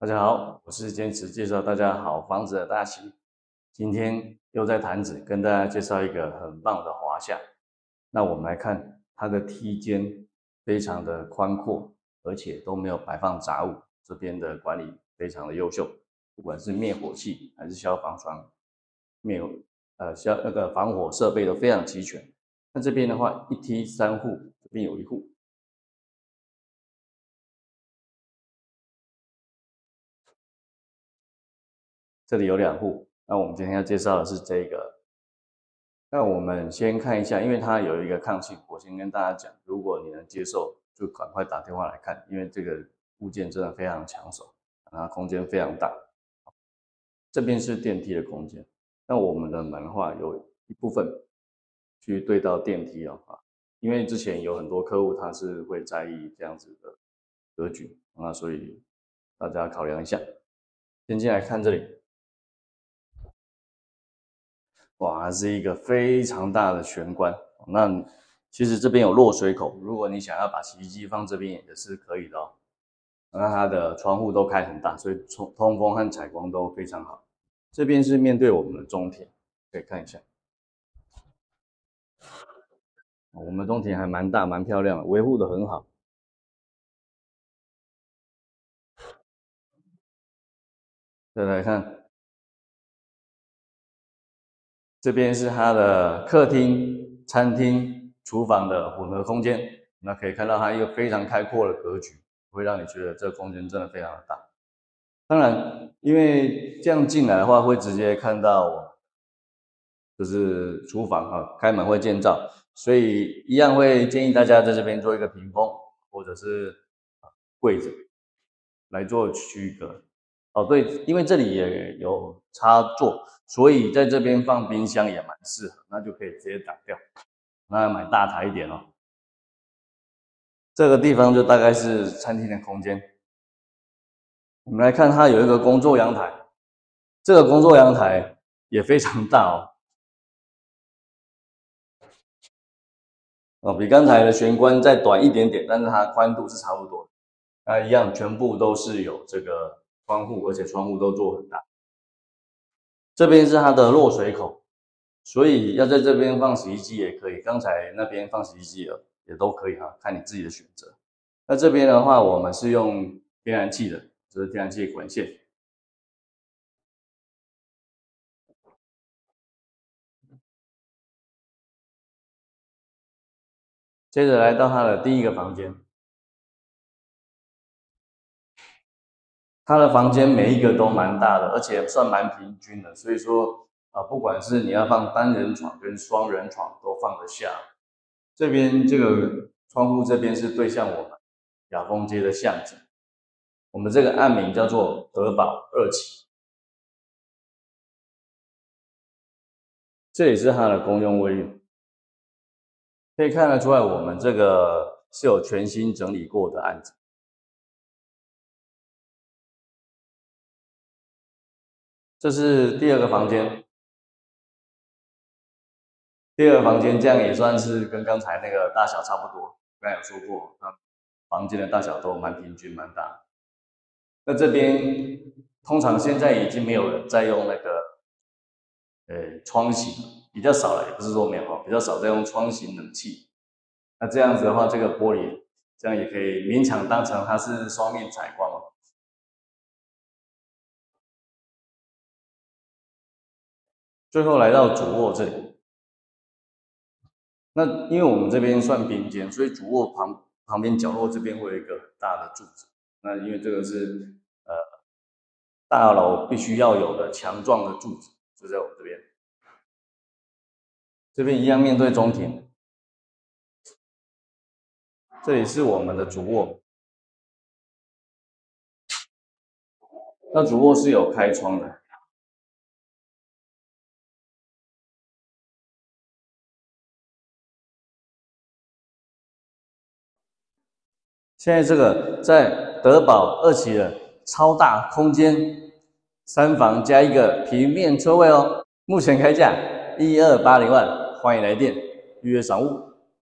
大家好，我是坚持介绍大家好房子的大齐。今天又在坛子跟大家介绍一个很棒的华夏。那我们来看它的梯间非常的宽阔，而且都没有摆放杂物。这边的管理非常的优秀，不管是灭火器还是消防栓、灭呃消那个防火设备都非常齐全。那这边的话，一梯三户，这边有一户。这里有两户，那我们今天要介绍的是这个。那我们先看一下，因为它有一个抗性，我先跟大家讲，如果你能接受，就赶快打电话来看，因为这个物件真的非常抢手，它空间非常大。这边是电梯的空间，那我们的门的话，有一部分去对到电梯的话，因为之前有很多客户他是会在意这样子的格局，那所以大家考量一下。先进来看这里。哇，是一个非常大的玄关。那其实这边有落水口，如果你想要把洗衣机放这边也是可以的哦。那它的窗户都开很大，所以通通风和采光都非常好。这边是面对我们的中庭，可以看一下。我们中庭还蛮大、蛮漂亮的，维护的很好。再来看。这边是它的客厅、餐厅、厨房的混合空间，那可以看到它一个非常开阔的格局，会让你觉得这个空间真的非常的大。当然，因为这样进来的话，会直接看到就是厨房啊，开门会见照，所以一样会建议大家在这边做一个屏风或者是柜子来做区隔。哦，对，因为这里也有插座，所以在这边放冰箱也蛮适合，那就可以直接打掉。那要买大台一点哦。这个地方就大概是餐厅的空间。我们来看，它有一个工作阳台，这个工作阳台也非常大哦。哦，比刚才的玄关再短一点点，但是它宽度是差不多的。那一样，全部都是有这个。窗户，而且窗户都做很大。这边是它的落水口，所以要在这边放洗衣机也可以。刚才那边放洗衣机了，也都可以哈，看你自己的选择。那这边的话，我们是用天然气的，这是天然气管线。接着来到它的第一个房间。他的房间每一个都蛮大的，而且算蛮平均的，所以说啊，不管是你要放单人床跟双人床都放得下。这边这个窗户这边是对向我们雅风街的巷子，我们这个案名叫做德宝二期，这里是它的公用卫浴，可以看得出来我们这个是有全新整理过的案子。这是第二个房间，第二个房间这样也算是跟刚才那个大小差不多。刚才有说过，那房间的大小都蛮平均、蛮大。那这边通常现在已经没有人在用那个，呃，窗型，比较少了，也不是说没有，比较少在用窗型冷气。那这样子的话，这个玻璃这样也可以勉强当成它是双面采光哦。最后来到主卧这里，那因为我们这边算边间，所以主卧旁旁边角落这边会有一个大的柱子。那因为这个是呃大楼必须要有的强壮的柱子，就在我们这边。这边一样面对中庭，这里是我们的主卧。那主卧是有开窗的。现在这个在德宝二期的超大空间三房加一个平面车位哦，目前开价一二八零万，欢迎来电预约赏屋。